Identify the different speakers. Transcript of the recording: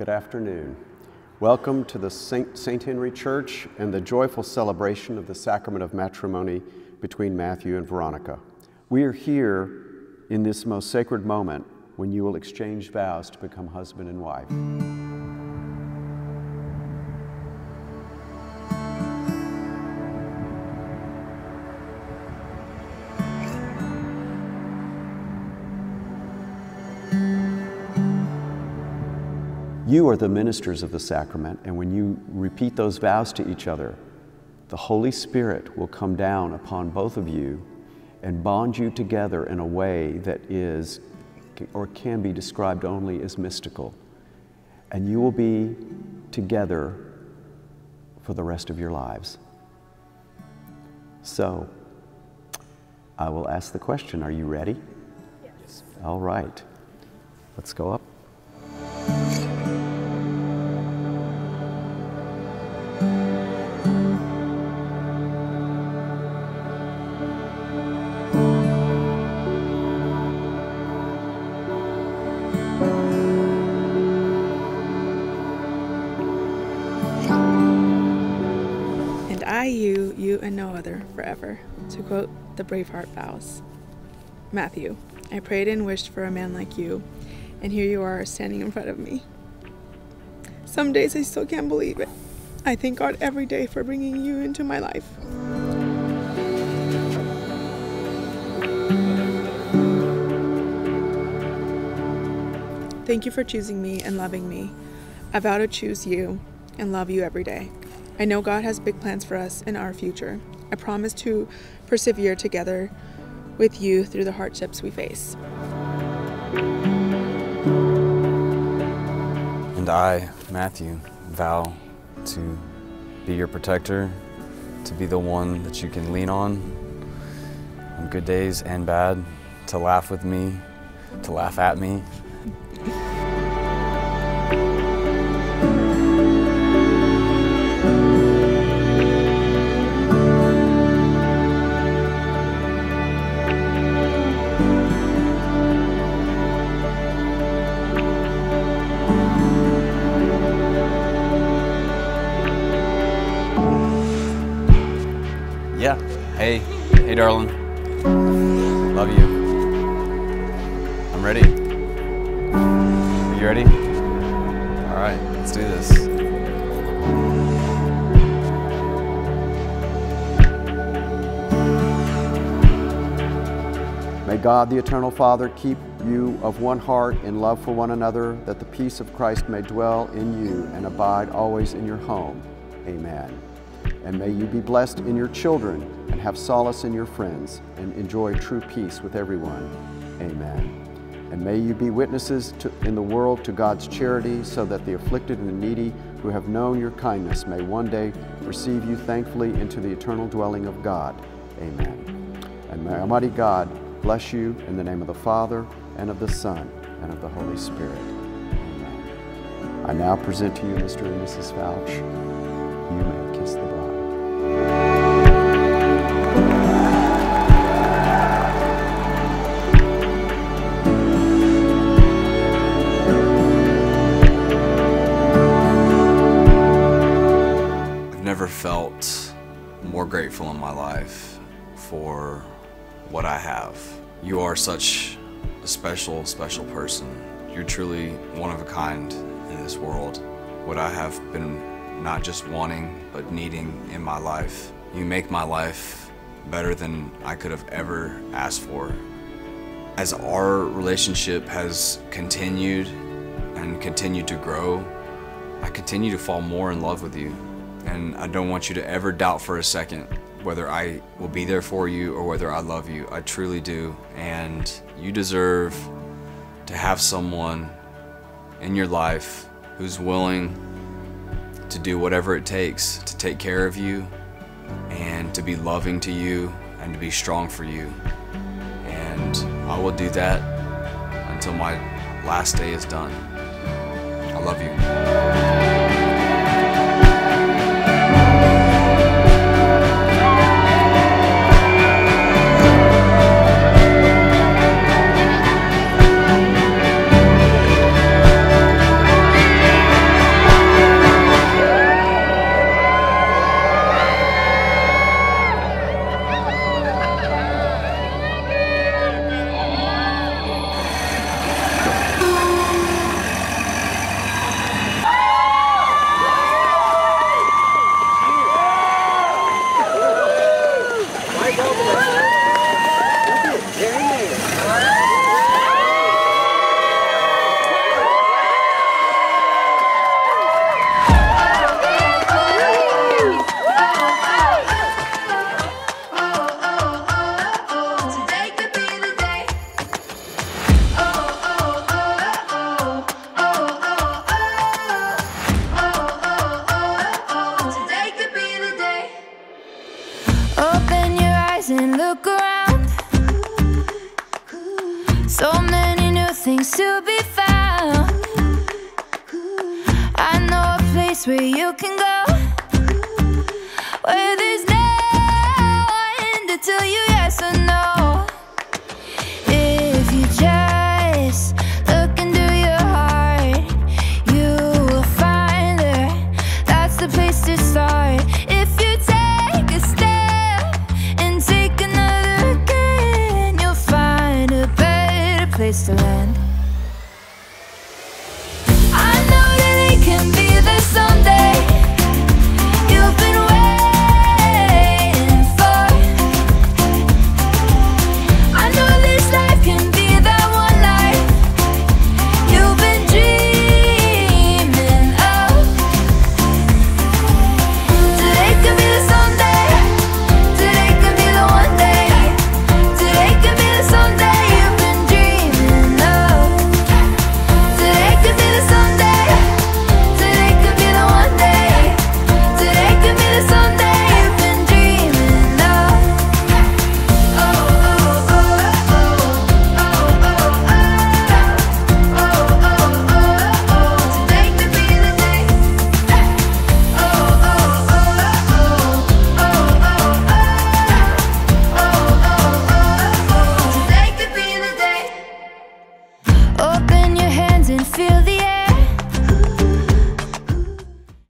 Speaker 1: Good afternoon. Welcome to the St. St. Henry Church and the joyful celebration of the sacrament of matrimony between Matthew and Veronica. We are here in this most sacred moment when you will exchange vows to become husband and wife. You are the ministers of the sacrament, and when you repeat those vows to each other, the Holy Spirit will come down upon both of you and bond you together in a way that is or can be described only as mystical. And you will be together for the rest of your lives. So, I will ask the question Are you ready?
Speaker 2: Yes.
Speaker 1: All right. Let's go up.
Speaker 2: You, and no other, forever. To quote the Braveheart vows. Matthew, I prayed and wished for a man like you, and here you are standing in front of me. Some days I still can't believe it. I thank God every day for bringing you into my life. Thank you for choosing me and loving me. I vow to choose you and love you every day. I know God has big plans for us in our future. I promise to persevere together with you through the hardships we face.
Speaker 3: And I, Matthew, vow to be your protector, to be the one that you can lean on on good days and bad, to laugh with me, to laugh at me. Yeah. Hey, hey, darling. Love you. I'm ready. Are you ready? All right, let's do this.
Speaker 1: May God, the eternal Father, keep you of one heart in love for one another, that the peace of Christ may dwell in you and abide always in your home. Amen. And may you be blessed in your children and have solace in your friends and enjoy true peace with everyone. Amen. And may you be witnesses to, in the world to God's charity so that the afflicted and the needy who have known your kindness may one day receive you thankfully into the eternal dwelling of God. Amen. And may Almighty God bless you in the name of the Father, and of the Son, and of the Holy Spirit. Amen. I now present to you Mr. and Mrs. Fouch. You may kiss the bride.
Speaker 3: I've never felt more grateful in my life for what I have. You are such a special, special person. You're truly one of a kind in this world. What I have been not just wanting, but needing in my life. You make my life better than I could have ever asked for. As our relationship has continued and continued to grow, I continue to fall more in love with you. And I don't want you to ever doubt for a second whether I will be there for you or whether I love you. I truly do. And you deserve to have someone in your life who's willing to do whatever it takes to take care of you and to be loving to you and to be strong for you. And I will do that until my last day is done. I love you. nothing's to be found.
Speaker 4: I know a place where you can go. place to land.